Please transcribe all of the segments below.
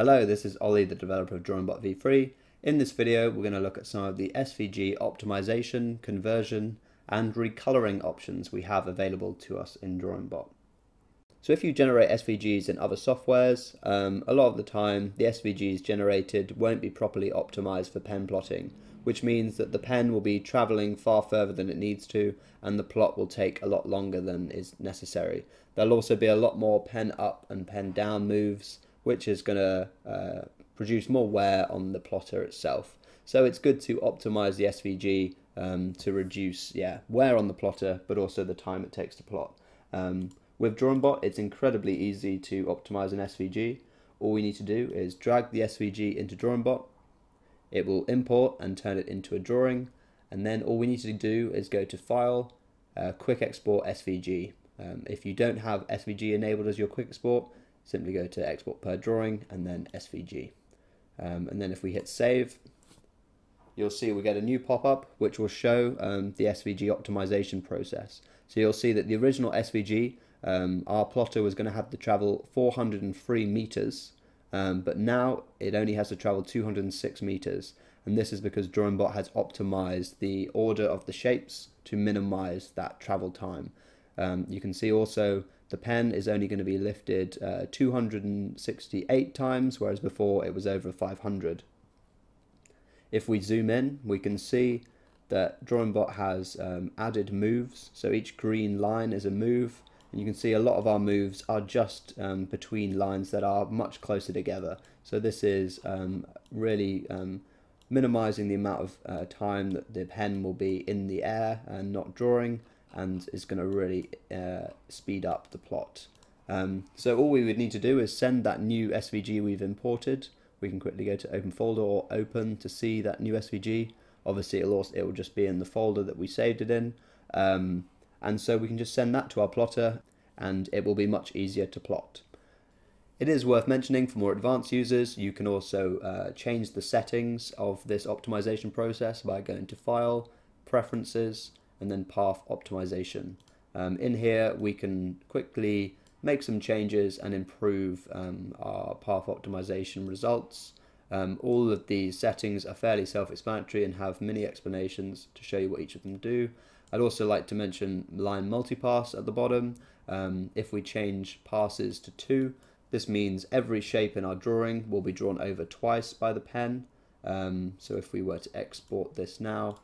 Hello, this is Ollie, the developer of DrawingBot v3. In this video, we're going to look at some of the SVG optimization, conversion, and recoloring options we have available to us in DrawingBot. So if you generate SVGs in other softwares, um, a lot of the time the SVGs generated won't be properly optimized for pen plotting, which means that the pen will be traveling far further than it needs to and the plot will take a lot longer than is necessary. There'll also be a lot more pen up and pen down moves which is going to uh, produce more wear on the plotter itself. So it's good to optimize the SVG um, to reduce yeah wear on the plotter, but also the time it takes to plot. Um, with DrawingBot, it's incredibly easy to optimize an SVG. All we need to do is drag the SVG into DrawingBot. It will import and turn it into a drawing. And then all we need to do is go to File, uh, Quick Export SVG. Um, if you don't have SVG enabled as your Quick Export, simply go to export per drawing and then SVG. Um, and then if we hit save, you'll see we get a new pop-up which will show um, the SVG optimization process. So you'll see that the original SVG, um, our plotter was going to have to travel 403 meters, um, but now it only has to travel 206 meters. And this is because DrawingBot has optimized the order of the shapes to minimize that travel time. Um, you can see also the pen is only going to be lifted uh, 268 times, whereas before it was over 500. If we zoom in, we can see that DrawingBot has um, added moves. So each green line is a move. And you can see a lot of our moves are just um, between lines that are much closer together. So this is um, really um, minimizing the amount of uh, time that the pen will be in the air and not drawing and is going to really uh, speed up the plot. Um, so all we would need to do is send that new SVG we've imported. We can quickly go to open folder or open to see that new SVG. Obviously it'll also, it will just be in the folder that we saved it in. Um, and so we can just send that to our plotter and it will be much easier to plot. It is worth mentioning for more advanced users, you can also uh, change the settings of this optimization process by going to File, Preferences, and then path optimization. Um, in here, we can quickly make some changes and improve um, our path optimization results. Um, all of these settings are fairly self-explanatory and have many explanations to show you what each of them do. I'd also like to mention line multipass at the bottom. Um, if we change passes to two, this means every shape in our drawing will be drawn over twice by the pen. Um, so if we were to export this now,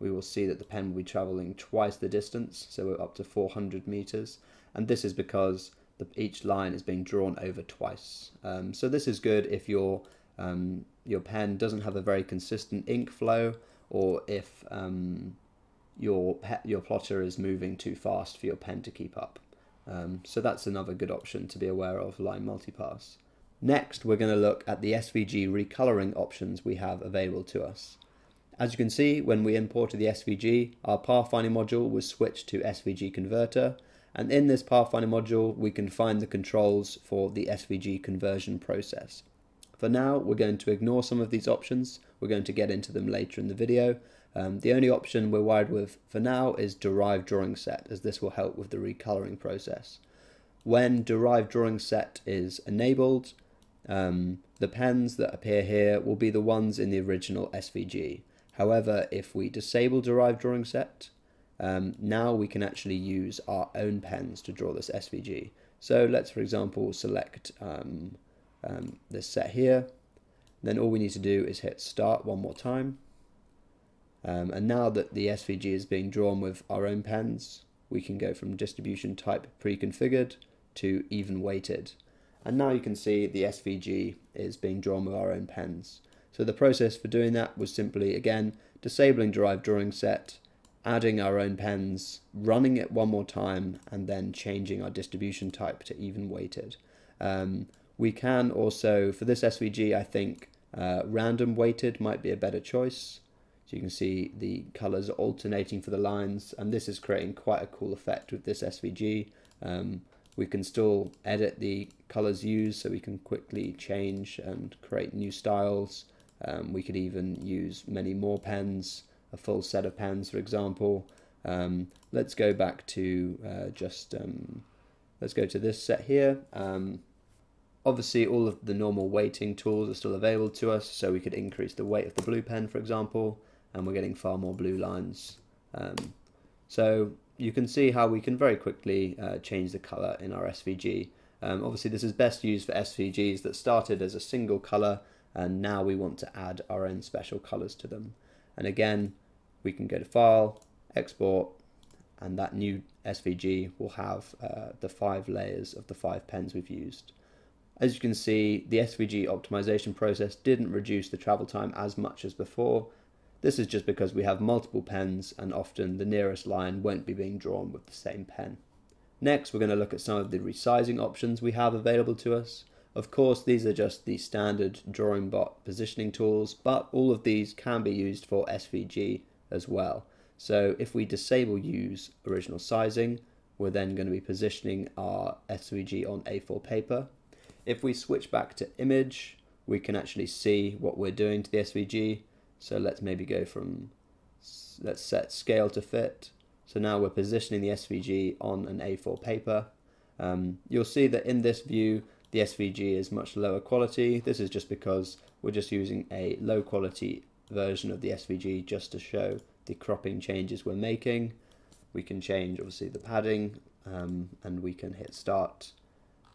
we will see that the pen will be traveling twice the distance, so we're up to 400 meters. And this is because the, each line is being drawn over twice. Um, so this is good if your um, your pen doesn't have a very consistent ink flow, or if um, your your plotter is moving too fast for your pen to keep up. Um, so that's another good option to be aware of line multipass. Next, we're going to look at the SVG recoloring options we have available to us. As you can see, when we imported the SVG, our pathfinding module was switched to SVG converter, and in this pathfinding module, we can find the controls for the SVG conversion process. For now, we're going to ignore some of these options. We're going to get into them later in the video. Um, the only option we're wired with for now is derived drawing set, as this will help with the recoloring process. When derived drawing set is enabled, um, the pens that appear here will be the ones in the original SVG. However, if we disable derived drawing set, um, now we can actually use our own pens to draw this SVG. So let's, for example, select um, um, this set here. Then all we need to do is hit start one more time. Um, and now that the SVG is being drawn with our own pens, we can go from distribution type pre-configured to even weighted. And now you can see the SVG is being drawn with our own pens. So the process for doing that was simply, again, disabling derived drawing set, adding our own pens, running it one more time, and then changing our distribution type to even weighted. Um, we can also, for this SVG, I think uh, random weighted might be a better choice. So you can see the colors alternating for the lines, and this is creating quite a cool effect with this SVG. Um, we can still edit the colors used, so we can quickly change and create new styles. Um, we could even use many more pens, a full set of pens, for example. Um, let's go back to uh, just, um, let's go to this set here. Um, Obviously, all of the normal weighting tools are still available to us, so we could increase the weight of the blue pen, for example, and we're getting far more blue lines. Um, so you can see how we can very quickly uh, change the color in our SVG. Um, obviously, this is best used for SVGs that started as a single color, and now we want to add our own special colors to them. And again, we can go to File, Export, and that new SVG will have uh, the five layers of the five pens we've used. As you can see, the SVG optimization process didn't reduce the travel time as much as before. This is just because we have multiple pens and often the nearest line won't be being drawn with the same pen. Next, we're going to look at some of the resizing options we have available to us. Of course, these are just the standard DrawingBot positioning tools, but all of these can be used for SVG as well. So if we disable use original sizing, we're then going to be positioning our SVG on A4 paper. If we switch back to image, we can actually see what we're doing to the SVG. So let's maybe go from, let's set scale to fit. So now we're positioning the SVG on an A4 paper. Um, you'll see that in this view, the SVG is much lower quality. This is just because we're just using a low quality version of the SVG just to show the cropping changes we're making. We can change obviously the padding um, and we can hit start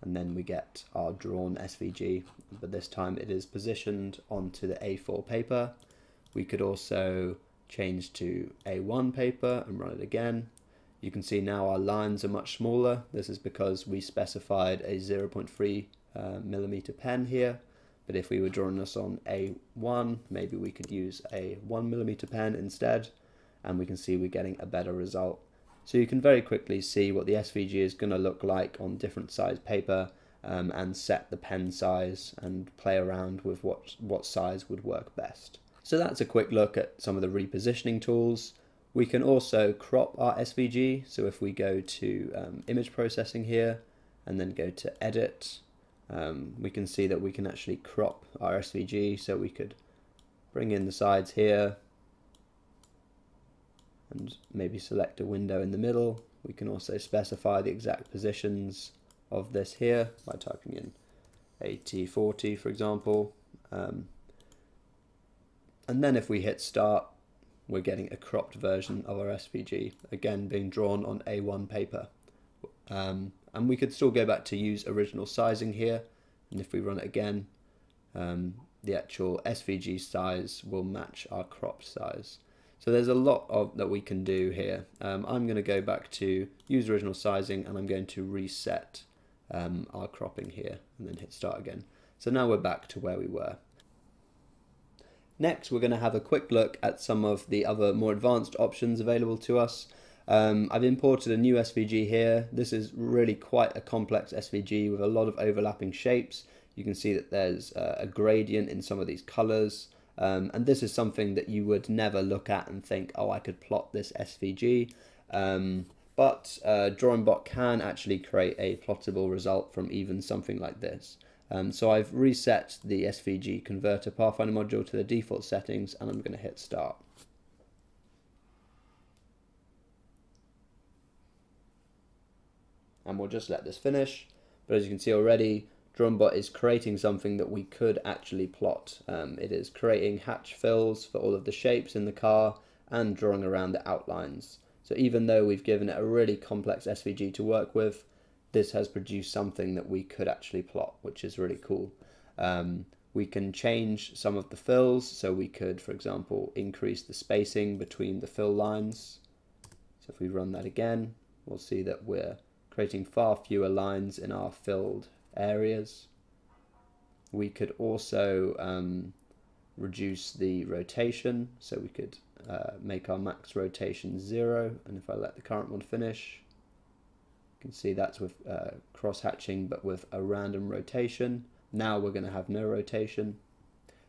and then we get our drawn SVG but this time it is positioned onto the A4 paper. We could also change to A1 paper and run it again. You can see now our lines are much smaller. This is because we specified a 0.3 uh, millimeter pen here but if we were drawing this on A1 maybe we could use a 1 millimeter pen instead and we can see we're getting a better result. So you can very quickly see what the SVG is going to look like on different size paper um, and set the pen size and play around with what, what size would work best. So that's a quick look at some of the repositioning tools. We can also crop our SVG. So if we go to um, image processing here and then go to edit, um, we can see that we can actually crop our SVG. So we could bring in the sides here, and maybe select a window in the middle. We can also specify the exact positions of this here by typing in AT40 for example. Um, and then if we hit start, we're getting a cropped version of our SVG, again being drawn on A1 paper. Um, and we could still go back to use original sizing here, and if we run it again, um, the actual SVG size will match our cropped size. So there's a lot of that we can do here. Um, I'm going to go back to use original sizing and I'm going to reset um, our cropping here and then hit start again. So now we're back to where we were. Next, we're going to have a quick look at some of the other more advanced options available to us. Um, I've imported a new SVG here. This is really quite a complex SVG with a lot of overlapping shapes. You can see that there's uh, a gradient in some of these colors. Um, and this is something that you would never look at and think, oh, I could plot this SVG. Um, but uh, DrawingBot can actually create a plottable result from even something like this. Um, so I've reset the SVG converter Pathfinder module to the default settings and I'm going to hit start. And we'll just let this finish. But as you can see already, DrawingBot is creating something that we could actually plot. Um, it is creating hatch fills for all of the shapes in the car and drawing around the outlines. So even though we've given it a really complex SVG to work with, this has produced something that we could actually plot, which is really cool. Um, we can change some of the fills, so we could, for example, increase the spacing between the fill lines. So if we run that again, we'll see that we're creating far fewer lines in our filled areas. We could also um, reduce the rotation, so we could uh, make our max rotation zero, and if I let the current one finish, can see that's with uh, cross-hatching, but with a random rotation. Now we're going to have no rotation.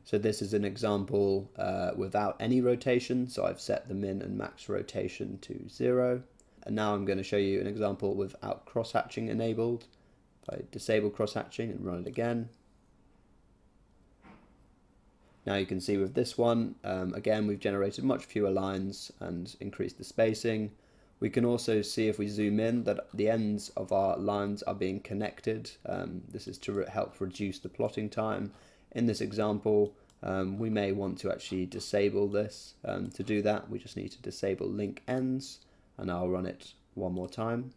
So this is an example uh, without any rotation, so I've set the min and max rotation to zero. And now I'm going to show you an example without cross-hatching enabled. If I disable cross-hatching and run it again. Now you can see with this one, um, again, we've generated much fewer lines and increased the spacing. We can also see if we zoom in that the ends of our lines are being connected. Um, this is to re help reduce the plotting time. In this example, um, we may want to actually disable this. Um, to do that, we just need to disable link ends, and I'll run it one more time.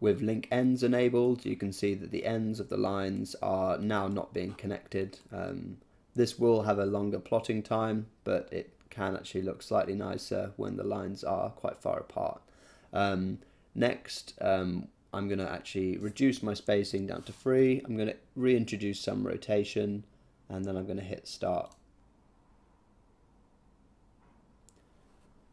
With link ends enabled, you can see that the ends of the lines are now not being connected. Um, this will have a longer plotting time, but it can actually look slightly nicer when the lines are quite far apart. Um, next, um, I'm going to actually reduce my spacing down to 3. I'm going to reintroduce some rotation, and then I'm going to hit start.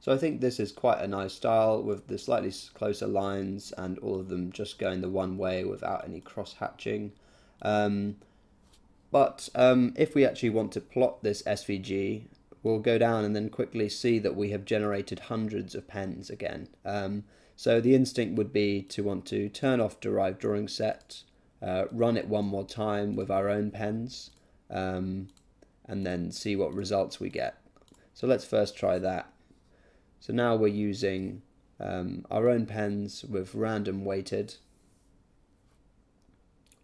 So I think this is quite a nice style with the slightly closer lines and all of them just going the one way without any cross hatching. Um, but um, if we actually want to plot this SVG, we'll go down and then quickly see that we have generated hundreds of pens again. Um, so the instinct would be to want to turn off derived drawing set, uh, run it one more time with our own pens, um, and then see what results we get. So let's first try that. So now we're using um, our own pens with random weighted.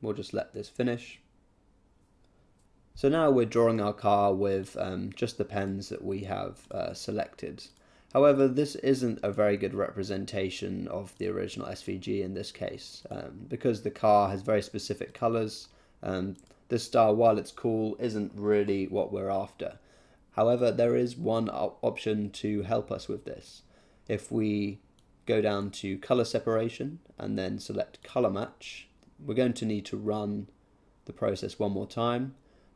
We'll just let this finish. So now we're drawing our car with um, just the pens that we have uh, selected. However, this isn't a very good representation of the original SVG in this case, um, because the car has very specific colours. Um, this star, while it's cool, isn't really what we're after. However, there is one op option to help us with this. If we go down to colour separation and then select colour match, we're going to need to run the process one more time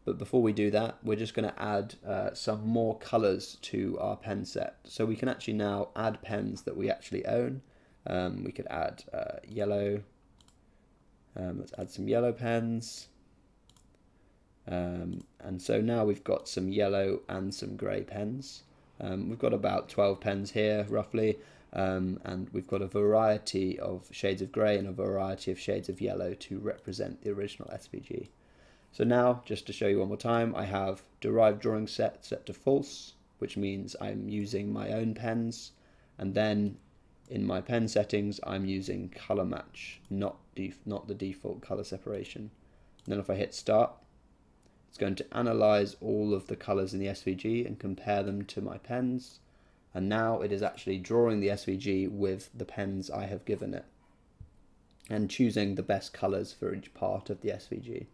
but before we do that, we're just going to add uh, some more colors to our pen set. So we can actually now add pens that we actually own. Um, we could add uh, yellow. Um, let's add some yellow pens. Um, and so now we've got some yellow and some grey pens. Um, we've got about 12 pens here, roughly. Um, and we've got a variety of shades of grey and a variety of shades of yellow to represent the original SVG. So now, just to show you one more time, I have derived drawing set set to false, which means I'm using my own pens. And then in my pen settings, I'm using color match, not, not the default color separation. And then if I hit start, it's going to analyze all of the colors in the SVG and compare them to my pens. And now it is actually drawing the SVG with the pens I have given it and choosing the best colors for each part of the SVG.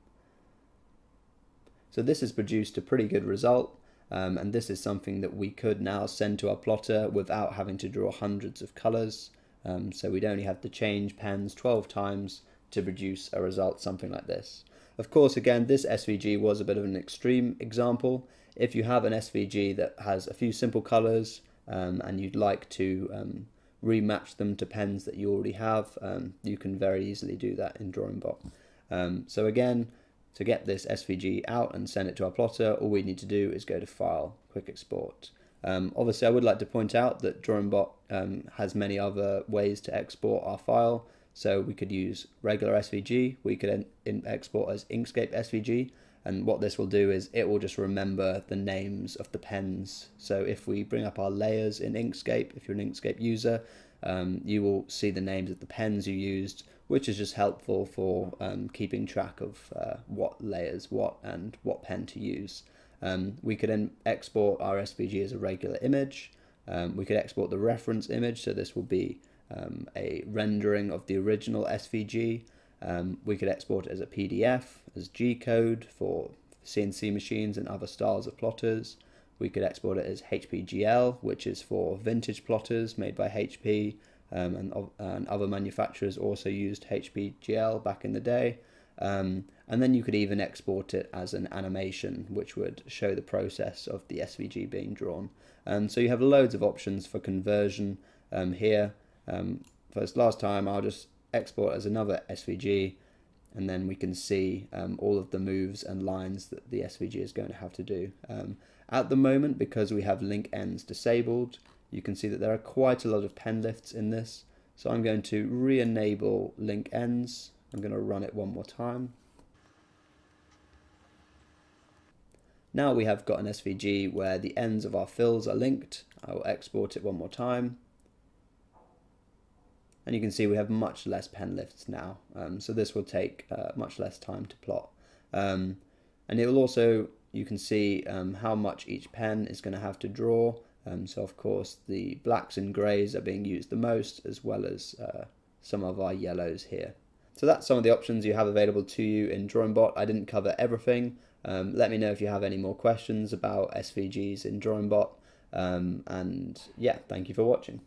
So this has produced a pretty good result. Um, and this is something that we could now send to our plotter without having to draw hundreds of colors. Um, so we'd only have to change pens 12 times to produce a result something like this. Of course, again, this SVG was a bit of an extreme example. If you have an SVG that has a few simple colors um, and you'd like to um, rematch them to pens that you already have, um, you can very easily do that in DrawingBot. Um, so again, to get this SVG out and send it to our plotter, all we need to do is go to File, Quick Export. Um, obviously, I would like to point out that DrawingBot um, has many other ways to export our file. So we could use regular SVG, we could export as Inkscape SVG, and what this will do is it will just remember the names of the pens. So if we bring up our layers in Inkscape, if you're an Inkscape user, um, you will see the names of the pens you used, which is just helpful for um, keeping track of uh, what layers what and what pen to use. Um, we could then export our SVG as a regular image. Um, we could export the reference image, so this will be um, a rendering of the original SVG. Um, we could export it as a PDF, as G-code for CNC machines and other styles of plotters. We could export it as HPGL, which is for vintage plotters made by HP, um, and, and, other manufacturers also used HPGL back in the day. Um, and then you could even export it as an animation, which would show the process of the SVG being drawn. Um, so you have loads of options for conversion um, here. Um, first, last time, I'll just export as another SVG, and then we can see um, all of the moves and lines that the SVG is going to have to do. Um, at the moment, because we have link ends disabled, you can see that there are quite a lot of pen lifts in this. So I'm going to re-enable link ends. I'm going to run it one more time. Now we have got an SVG where the ends of our fills are linked. I will export it one more time. And you can see we have much less pen lifts now. Um, so this will take uh, much less time to plot. Um, and it will also, you can see um, how much each pen is going to have to draw. Um, so of course the blacks and greys are being used the most as well as uh, some of our yellows here. So that's some of the options you have available to you in DrawingBot. I didn't cover everything. Um, let me know if you have any more questions about SVGs in DrawingBot. Um, and yeah, thank you for watching.